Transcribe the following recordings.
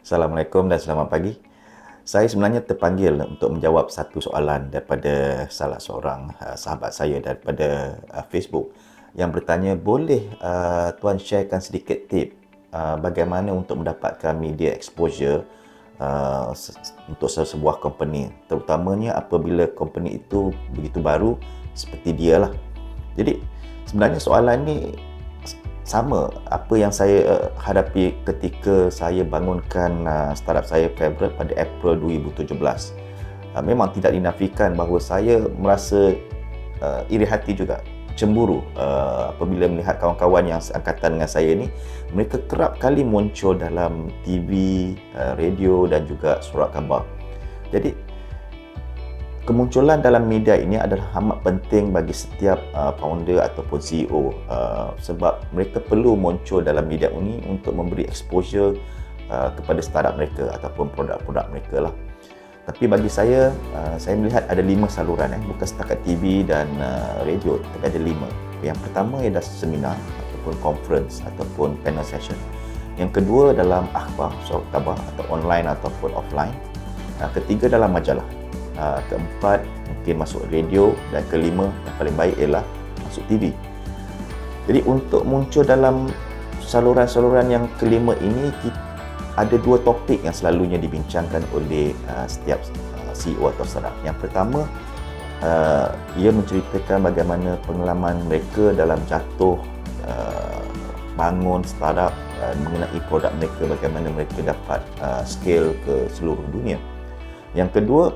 Assalamualaikum dan selamat pagi. Saya sebenarnya terpanggil untuk menjawab satu soalan daripada salah seorang uh, sahabat saya daripada uh, Facebook yang bertanya, boleh uh, tuan sharekan sedikit tip uh, bagaimana untuk mendapatkan media exposure uh, untuk sebuah company, terutamanya apabila company itu begitu baru seperti dia lah. Jadi sebenarnya soalan ni sama apa yang saya uh, hadapi ketika saya bangunkan uh, startup saya Fabric pada April 2017. Uh, memang tidak dinafikan bahawa saya merasa uh, iri hati juga cemburu uh, apabila melihat kawan-kawan yang seangkatan dengan saya ni mereka kerap kali muncul dalam TV, uh, radio dan juga surat khabar. Jadi kemunculan dalam media ini adalah amat penting bagi setiap uh, founder ataupun CEO uh, sebab mereka perlu muncul dalam media ini untuk memberi exposure uh, kepada startup mereka ataupun produk-produk mereka lah. Tapi bagi saya, uh, saya melihat ada lima saluran eh, bukan setakat TV dan uh, radio, tapi ada lima. Yang pertama ialah seminar ataupun conference ataupun panel session. Yang kedua dalam akhbar, surat khabar atau online ataupun offline. Uh, ketiga dalam majalah uh, keempat mungkin masuk radio dan kelima yang paling baik ialah masuk TV. Jadi untuk muncul dalam saluran-saluran yang kelima ini ada dua topik yang selalunya dibincangkan oleh uh, setiap uh, CEO atau startup. Yang pertama uh, ia menceritakan bagaimana pengalaman mereka dalam jatuh uh, bangun startup uh, mengenai produk mereka bagaimana mereka dapat uh, scale ke seluruh dunia. Yang kedua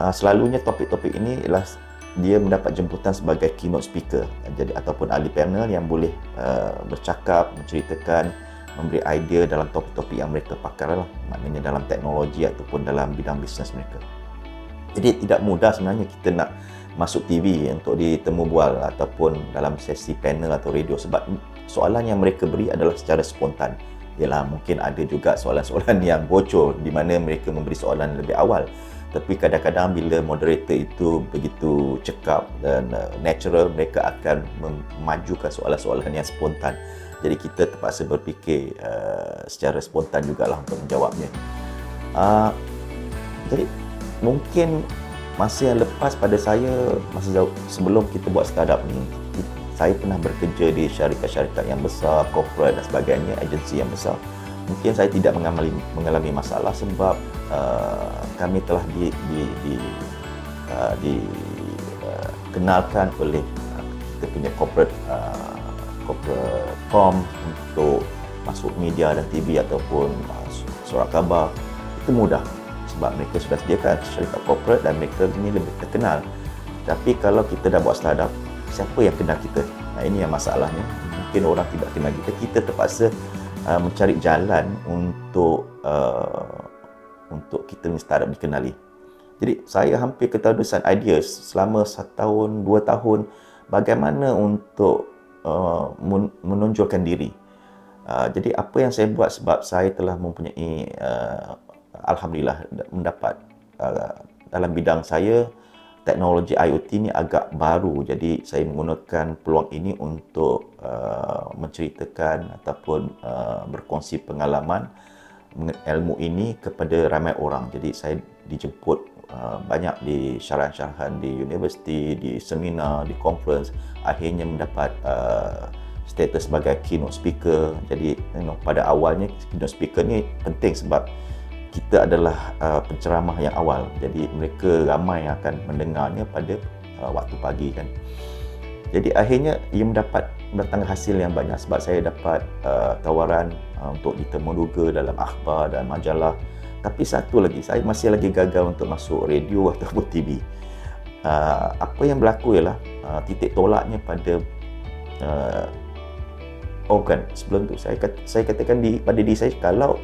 uh, selalunya topik-topik ini ialah dia mendapat jemputan sebagai keynote speaker. Jadi ataupun ahli panel yang boleh uh, bercakap menceritakan memberi idea dalam topik-topik yang mereka pakar lah maknanya dalam teknologi ataupun dalam bidang bisnes mereka. Jadi tidak mudah sebenarnya kita nak masuk TV untuk ditemu bual ataupun dalam sesi panel atau radio sebab soalan yang mereka beri adalah secara spontan. Ialah mungkin ada juga soalan-soalan yang bocor di mana mereka memberi soalan lebih awal tapi kadang-kadang bila moderator itu begitu cekap dan uh, natural mereka akan memajukan soalan-soalan yang spontan. Jadi kita terpaksa berfikir uh, secara spontan jugalah untuk menjawabnya. Uh, jadi mungkin masa yang lepas pada saya masa jauh, sebelum kita buat startup ni saya pernah bekerja di syarikat-syarikat yang besar, corporate dan sebagainya, agensi yang besar. Mungkin saya tidak mengalami mengalami masalah sebab uh, kami telah di di di, uh, di uh, kenalkan oleh uh, kita punya corporate uh, corporate form untuk masuk media dan TV ataupun uh, surat khabar. Itu mudah sebab mereka sudah sediakan syarikat corporate dan mereka ini lebih terkenal. Tapi kalau kita dah buat startup siapa yang kenal kita? Nah ini yang masalahnya. Mungkin orang tidak kenal kita. Kita terpaksa uh, mencari jalan untuk uh, untuk kita ni startup dikenali. Jadi saya hampir ketahuan idea selama satu tahun, dua tahun bagaimana untuk uh, menonjolkan diri. Uh, jadi apa yang saya buat sebab saya telah mempunyai uh, Alhamdulillah mendapat uh, dalam bidang saya teknologi IoT ni agak baru jadi saya menggunakan peluang ini untuk uh, menceritakan ataupun uh, berkongsi pengalaman ilmu ini kepada ramai orang. Jadi saya dijemput uh, banyak di syarahan-syarahan di universiti di seminar di conference. Akhirnya mendapat uh, status sebagai keynote speaker. Jadi you know, pada awalnya keynote speaker ni penting sebab kita adalah uh, penceramah yang awal. Jadi mereka ramai yang akan mendengarnya pada uh, waktu pagi kan. Jadi akhirnya ia mendapat mendatangkan hasil yang banyak sebab saya dapat uh, tawaran uh, untuk ditemuduga dalam akhbar dan majalah tapi satu lagi saya masih lagi gagal untuk masuk radio ataupun TV uh, apa yang berlaku ialah uh, titik tolaknya pada uh, kan sebelum tu saya kata, saya katakan di pada diri saya kalau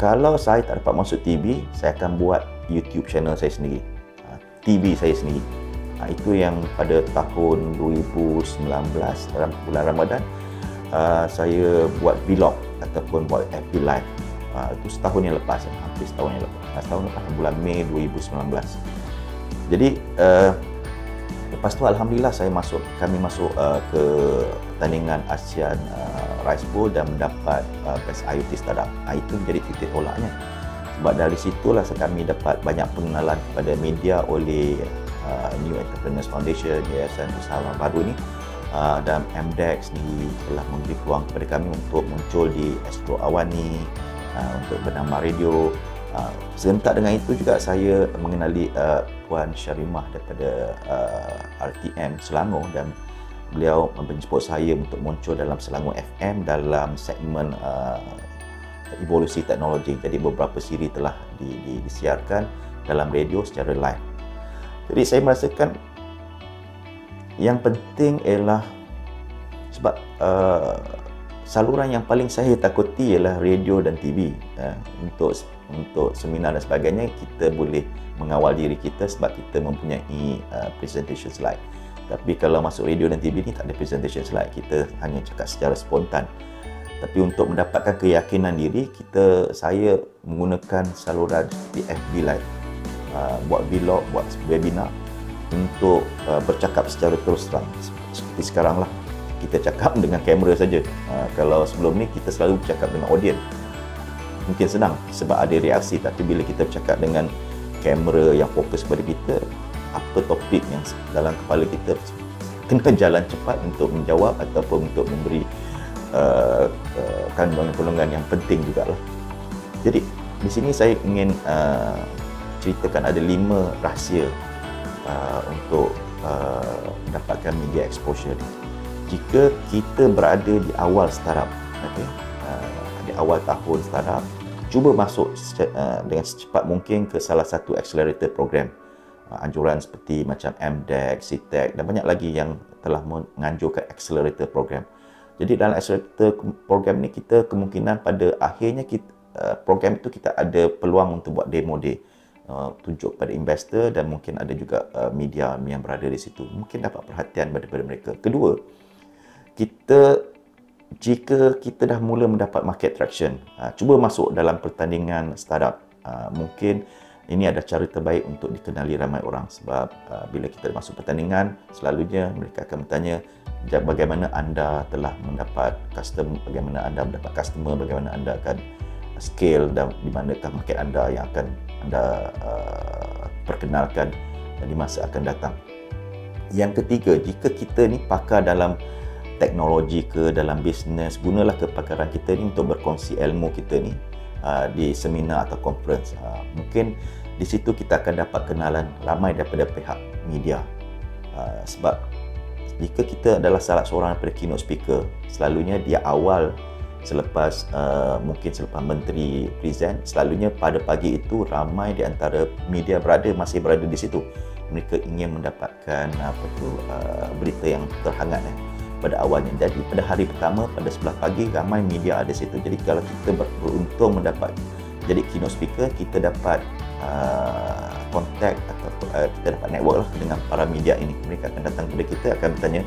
kalau saya tak dapat masuk TV, saya akan buat YouTube channel saya sendiri. Ha, TV saya sendiri. Ha, itu yang pada tahun 2019 dalam bulan Ramadan uh, saya buat vlog ataupun buat FB live. Uh, itu setahun yang lepas, hampir setahun yang lepas. Setahun lepas bulan Mei 2019. Jadi uh, lepas tu alhamdulillah saya masuk kami masuk uh, ke pertandingan ASEAN uh, Rice Bowl dan mendapat uh, Best IoT Startup. Uh, itu menjadi titik tolaknya. Sebab dari situlah kami dapat banyak pengenalan kepada media oleh uh, New Entrepreneurs Foundation, Yayasan Usaha Baru ni uh, dan MDEX ni telah memberi peluang kepada kami untuk muncul di Astro Awani uh, untuk bernama radio. Uh, serentak dengan itu juga saya mengenali uh, Puan Syarimah daripada uh, RTM Selangor dan beliau menjemput saya untuk muncul dalam Selangor FM dalam segmen uh, evolusi teknologi. Jadi beberapa siri telah di, di, disiarkan dalam radio secara live. Jadi saya merasakan yang penting ialah sebab uh, saluran yang paling saya takuti ialah radio dan TV. Uh, untuk untuk seminar dan sebagainya kita boleh mengawal diri kita sebab kita mempunyai uh, presentation slide. Tapi kalau masuk radio dan TV ni tak ada presentation slide. Kita hanya cakap secara spontan. Tapi untuk mendapatkan keyakinan diri, kita saya menggunakan saluran seperti FB Live, uh, buat vlog, buat webinar untuk uh, bercakap secara terus terang. Seperti sekarang lah, kita cakap dengan kamera saja. Uh, kalau sebelum ni kita selalu bercakap dengan audience. Mungkin senang sebab ada reaksi tapi bila kita bercakap dengan kamera yang fokus pada kita, apa topik yang dalam kepala kita kena jalan cepat untuk menjawab ataupun untuk memberi uh, uh, kandungan-kandungan yang penting juga lah. Jadi di sini saya ingin uh, ceritakan ada lima rahsia uh, untuk uh, dapatkan media exposure ni. Jika kita berada di awal startup, okay, uh, di awal tahun startup, cuba masuk uh, dengan secepat mungkin ke salah satu accelerator program uh, anjuran seperti macam MDEC, CTEC dan banyak lagi yang telah menganjurkan accelerator program. Jadi dalam accelerator program ni kita kemungkinan pada akhirnya kita uh, program itu kita ada peluang untuk buat demo day uh, tunjuk pada investor dan mungkin ada juga uh, media yang berada di situ. Mungkin dapat perhatian daripada mereka. Kedua kita jika kita dah mula mendapat market traction cuba masuk dalam pertandingan startup mungkin ini adalah cara terbaik untuk dikenali ramai orang sebab bila kita masuk pertandingan selalunya mereka akan bertanya bagaimana anda telah mendapat customer, bagaimana anda mendapat customer, bagaimana anda akan scale dan di manakah market anda yang akan anda uh, perkenalkan di masa akan datang. Yang ketiga, jika kita ni pakar dalam teknologi ke dalam bisnes, gunalah kepakaran kita ni untuk berkongsi ilmu kita ni uh, di seminar atau conference. Uh, mungkin di situ kita akan dapat kenalan ramai daripada pihak media. Uh, sebab jika kita adalah salah seorang daripada keynote speaker selalunya dia awal selepas uh, mungkin selepas menteri present selalunya pada pagi itu ramai di antara media berada masih berada di situ. Mereka ingin mendapatkan apa tu uh, berita yang terhangat eh, pada awalnya. Jadi pada hari pertama pada sebelah pagi ramai media ada situ. Jadi kalau kita beruntung mendapat jadi keynote speaker kita dapat uh, kontak atau uh, kita dapat network lah dengan para media ini. Mereka akan datang kepada kita akan bertanya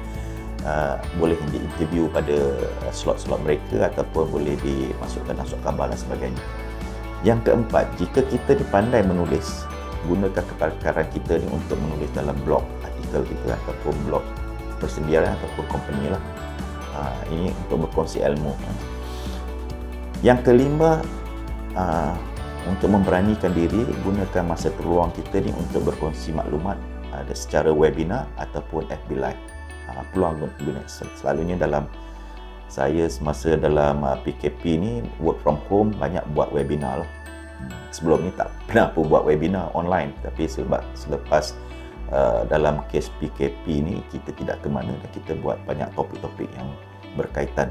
uh, boleh di interview pada slot-slot mereka ataupun boleh dimasukkan masuk kabar dan sebagainya. Yang keempat jika kita dipandai menulis gunakan kepakaran kita ni untuk menulis dalam blog artikel kita ataupun blog persendirian ataupun company lah. Uh, ini untuk berkongsi ilmu. Yang kelima uh, untuk memberanikan diri gunakan masa terluang kita ni untuk berkongsi maklumat ada secara webinar ataupun FB live uh, peluang guna selalunya dalam saya semasa dalam uh, PKP ni work from home banyak buat webinar lah. Sebelum ni tak pernah pun buat webinar online tapi sebab selepas uh, dalam kes PKP ni kita tidak ke mana dan kita buat banyak topik-topik yang berkaitan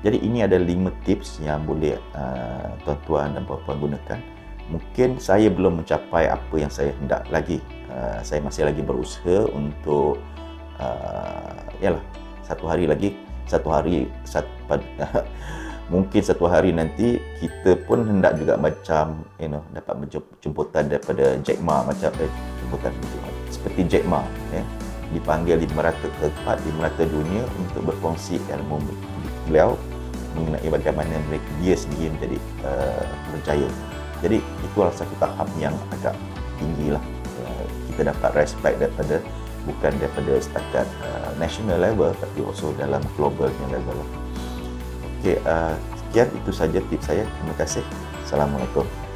jadi ini ada lima tips yang boleh uh, tuan-tuan dan puan-puan gunakan. Mungkin saya belum mencapai apa yang saya hendak lagi. Uh, saya masih lagi berusaha untuk uh, yalah satu hari lagi, satu hari satu, uh, mungkin satu hari nanti kita pun hendak juga macam you know dapat jemputan daripada Jack Ma macam eh, jemputan seperti Jack Ma ya dipanggil di merata tempat di merata dunia untuk berkongsi ilmu beliau mengenai bagaimana mereka dia sendiri menjadi uh, berjaya. Jadi itulah satu tahap yang agak tinggi lah. Uh, kita dapat respect daripada bukan daripada setakat uh, national level tapi also dalam global level lah. Okey, uh, sekian itu saja tips saya. Terima kasih. Assalamualaikum.